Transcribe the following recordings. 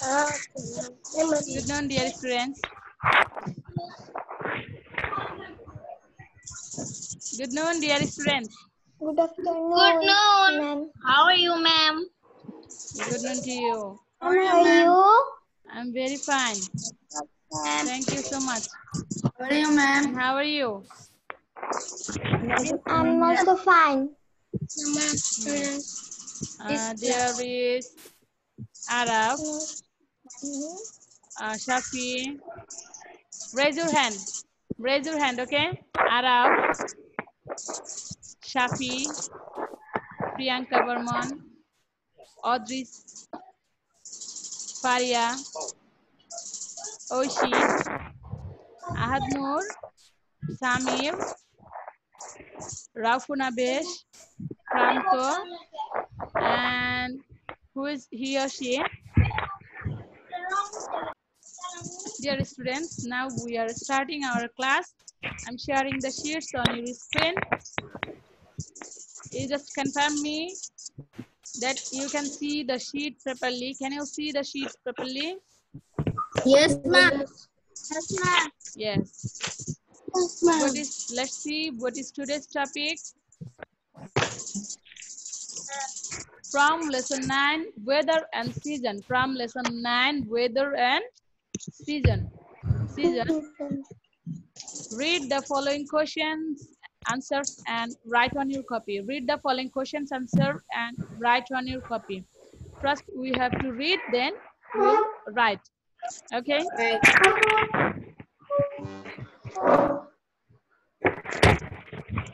Good noon, dear students. Good noon, dear students. Good afternoon. Good noon. How are you, ma'am? Good noon to you. How are you? I'm very fine. Thank you so much. How are you, ma'am? How are you? I'm also fine. Uh, there is Arab, uh, Shafi. Raise your hand. Raise your hand, okay? Arab, Shafi, Priyanka Burman, Audrey, Faria, Oshi, Ahad Noor, Samir, Rafuna Besh, Kranto, and who is he or she? Dear students, now we are starting our class. I'm sharing the sheets on your screen. You just confirm me that you can see the sheet properly. Can you see the sheet properly? Yes, ma'am. Yes, ma'am. Yes. Yes, ma'am. What is, let's see, what is today's topic? Uh, From lesson 9, weather and season. From lesson 9, weather and season. Season. Read the following questions, answers, and write on your copy. Read the following questions, answer, and write on your copy. First, we have to read, then we'll write. Okay?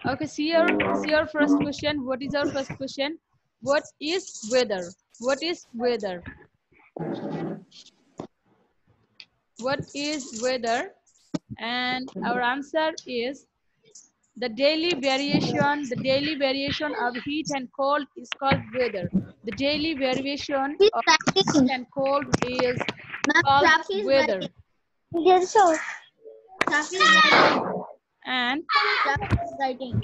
Okay, see your, see your first question. What is our first question? What is weather? What is weather? What is weather? And our answer is the daily variation, the daily variation of heat and cold is called weather. The daily variation of heat and cold is called weather. Yes, sir. Shafi is writing. And Shafi is writing.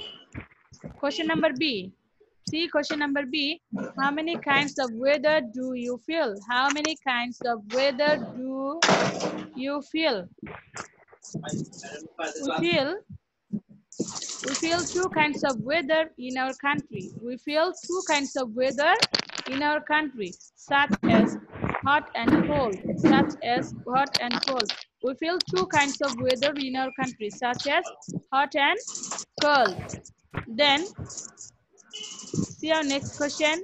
Question number B. See question number B. How many kinds of weather do you feel? How many kinds of weather do you feel? We feel we feel two kinds of weather in our country. We feel two kinds of weather in our country, such as hot and cold, such as hot and cold. We feel two kinds of weather in our country, such as hot and cold. Then, see our next question.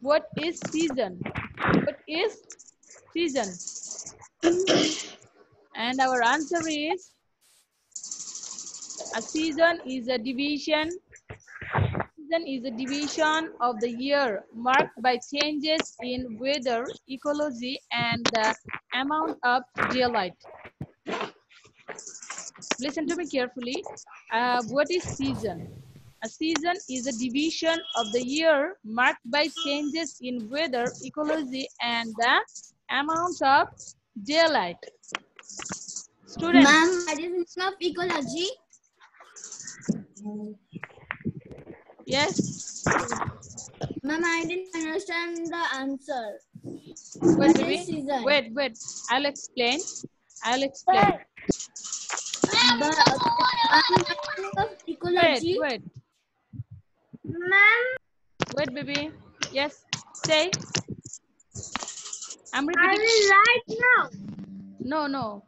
What is season? What is season? And our answer is a season is a division. Season is a division of the year marked by changes in weather, ecology, and the amount of daylight. Listen to me carefully. Uh, what is season? A season is a division of the year marked by changes in weather, ecology, and the amount of daylight. Students, Ma'am, that is of ecology. yes, Ma'am, I didn't understand the answer. wait, What season? wait, wait. I'll explain. I'll explain. But, ma'am, the meaning of Wait, ecology. wait, Ma'am, wait, baby. Yes, say. I'm I repeating. will write now. No, no.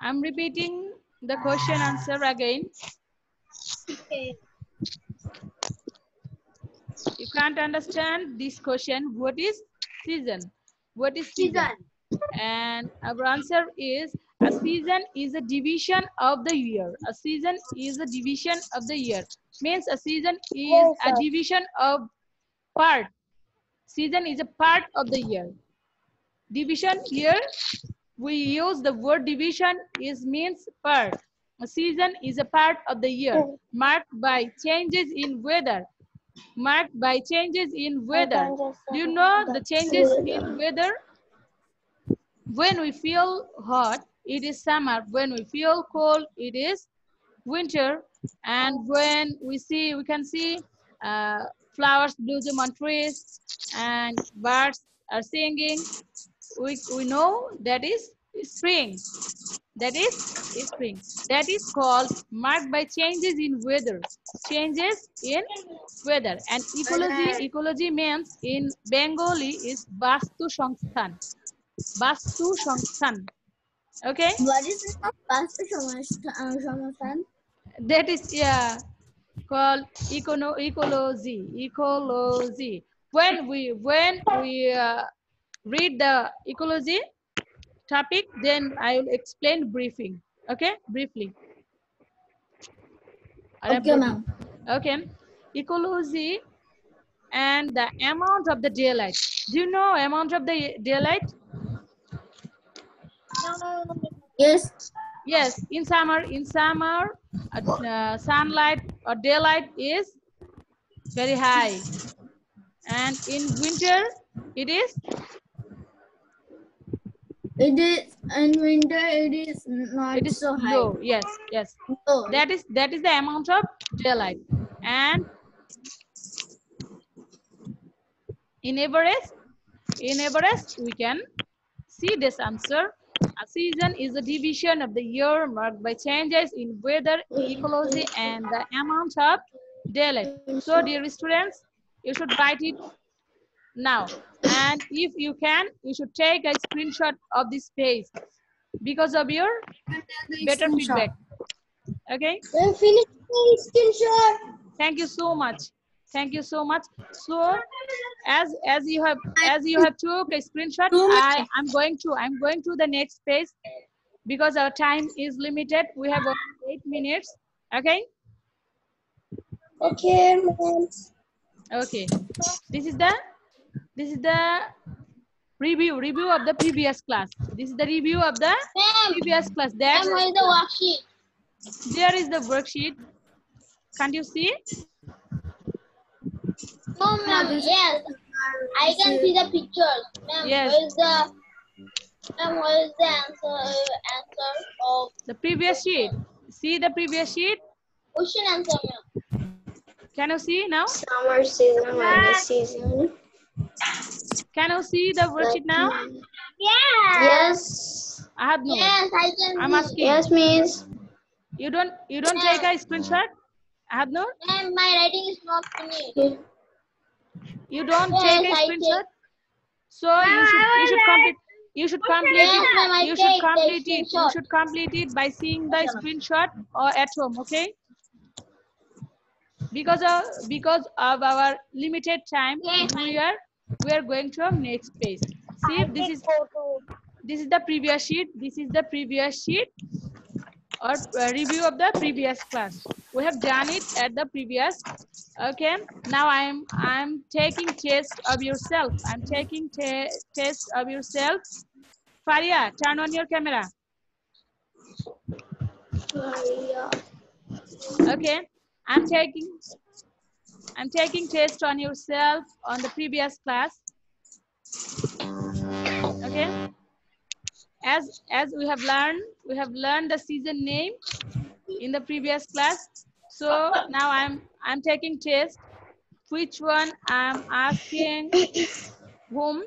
I'm repeating the question answer again. Okay. You can't understand this question. What is season? What is season? Season. And our answer is a season is a division of the year. A season is a division of the year. Means a season is Yes, a division of part. Season is a part of the year. Division here, we use the word division is means part. A season is a part of the year marked by changes in weather. Marked by changes in weather. Do you know the changes in weather? When we feel hot, it is summer. When we feel cold, it is winter. And when we see, we can see uh, flowers bloom on trees and birds are singing, we, we know that is spring. That is spring. That is called marked by changes in weather. Changes in weather. And ecology, ecology means in Bengali is Bastu Songsthan. Bastu Songsthan. Okay? What is the past Samastan? that is yeah called econo ecology ecology. When we when we uh, read the ecology topic then i will explain briefing. Okay? Briefly. Okay, ma'am. okay. Ecology and the amount of the daylight. Do you know amount of the daylight Yes. Yes, in summer, in summer, uh, sunlight or daylight is very high, and in winter it is It is in winter. It is not it is so high. low. Yes, yes. Low. That is that is the amount of daylight, and in average, in average we can see this answer. A season is a division of the year marked by changes in weather, ecology, and the amount of daylight. So, dear students, you should write it now. And if you can, you should take a screenshot of this page because of your better feedback. Okay? I'm finishing screenshot. Thank you so much. Thank you so much. So, as as you have as you have took a screenshot, I i'm going to I'm going to the next page because our time is limited. We have only eight minutes. Okay. Okay. Okay. This is the this is the review review of the previous class. This is the review of the previous class. there is the worksheet? there is the worksheet. Can't you see? No, ma'am. Yes, I can see the pictures. Ma'am, Yes. where is the ma'am? Where is the answer? Answer of The previous sheet. See the previous sheet. question answer, ma'am. Can you see now? Summer season, rainy season. Can you see the worksheet now? Yeah. Yes. I have no. Yes, I can. I'm see. asking. Yes, miss. You don't you don't take a screenshot? I have no. Ma'am, my writing is not finished. You don't Yes, take a I screenshot. So you should you should complete you should complete Yes, it. You should complete it. You should complete it by seeing the screenshot or at home. Okay. Because of because of our limited time, Yes, we are we are going to our next page. See if this is this is the previous sheet. This is the previous sheet or uh, review of the previous class. We have done it at the previous. Okay. Now I'm I'm taking test of yourself. I'm taking te test of yourself. Faria, turn on your camera. Okay. I'm taking I'm taking test on yourself on the previous class. Okay as as we have learned we have learned the season name in the previous class so now I'm I'm taking test. Which one I'm asking whom?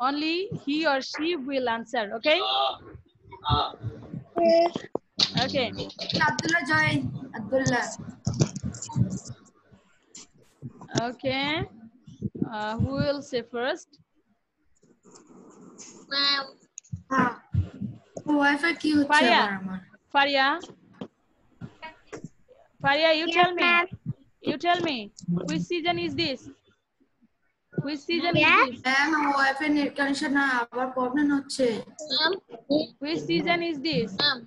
Only he or she will answer. Okay. Okay. Abdullah join. Abdullah. Okay. Uh, who will say first? Wow. Oh, I Ma'am. you. Faria. Faria. Faria you yes, tell me you tell me which season is this which season is this হ্যাঁ হ্যাঁ আবার হচ্ছে ma'am, which season is this ma'am.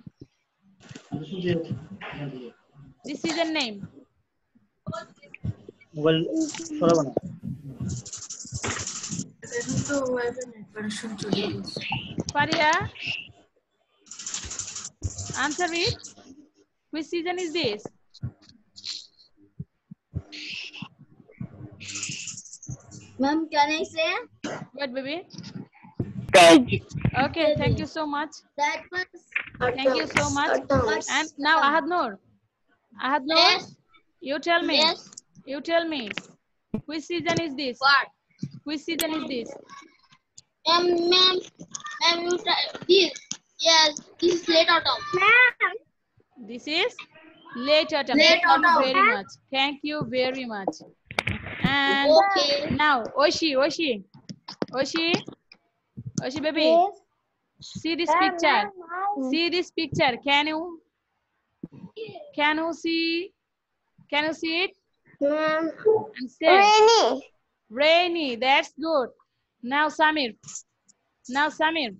this season name mobile সরাবো না এখন তো wifi net connection চলে গেছে Faria, answer it. Which season is this? Ma'am, can I say What, baby? Okay, thank you so much. that was Thank you so much. And now Ahadnur. Ahadnur, Yes. you tell me. Yes. You tell me. Which season is this? What? Which season is this? Ma'am, ma'am, ma'am, you this. Yes, this is late autumn. This is late autumn. Late Thank you very much. Thank you very much. And Okay. now, Oshi, Oshi, Oshi, Oshi baby, see this picture. See this picture. Can you, can you see, can you see it? And say, rainy. That's good. Now, Samir. Now, Samir.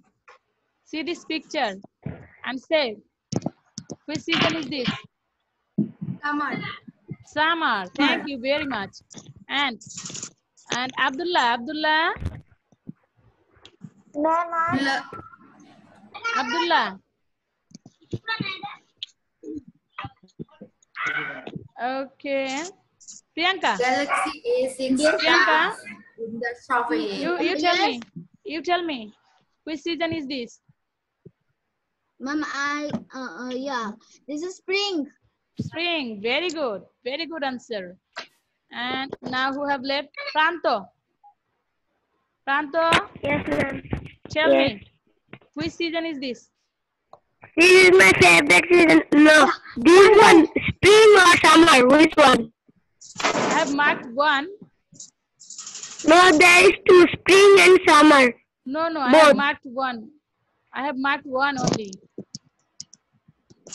See this picture and say, which season is this? Summer. Summer. Thank you very much. And and Abdullah, Abdullah, Abdullah. Okay. Priyanka, Galaxy A6 Priyanka, in the software. you you tell me. You tell me. Which season is this? Mom, I, uh, uh, yeah, this is spring. Spring. Very good. Very good answer. And now who have left? Pranto. Pranto, Yes, ma'am. tell me. Which season is this? This is my favorite season. No, this one, spring or summer? Which one? I have marked one. No, there is two, spring and summer. No, no, I have marked one. I have marked one only.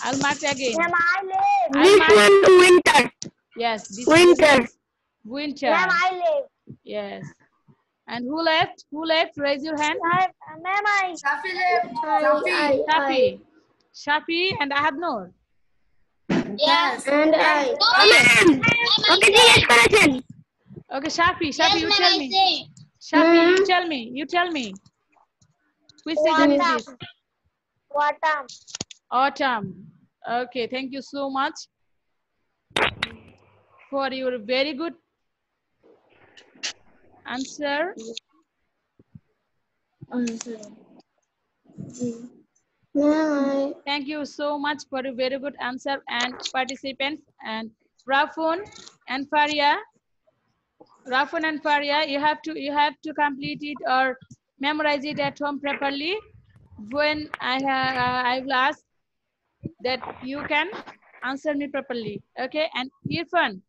I'll mark again. This one, winter. yes, this Winter. is winter. Yes. And who left? Who left? Raise your hand. I. Shafi left. Shafi. Shafi. Shafi and I have no. Yes. And I. No, Ma'am. Okay, next question. Okay, Shafi. Shafi, yes, you ma'am, tell I me. say. Shafi, you hmm? tell me. You tell me. Which season is this? Autumn. Autumn. Okay, thank you so much for your very good answer. Ma'am, Thank you so much for a very good answer and participants and Rafun and Faria. Rafun and Faria, you have to you have to complete it or memorize it at home properly. When I ha- I will ask that you can answer me properly. Okay, and Irfan,